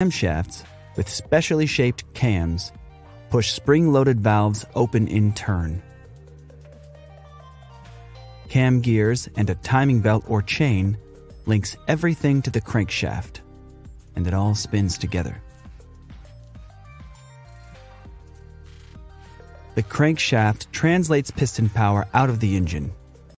Camshafts with specially shaped cams push spring-loaded valves open in turn. Cam gears and a timing belt or chain links everything to the crankshaft, and it all spins together. The crankshaft translates piston power out of the engine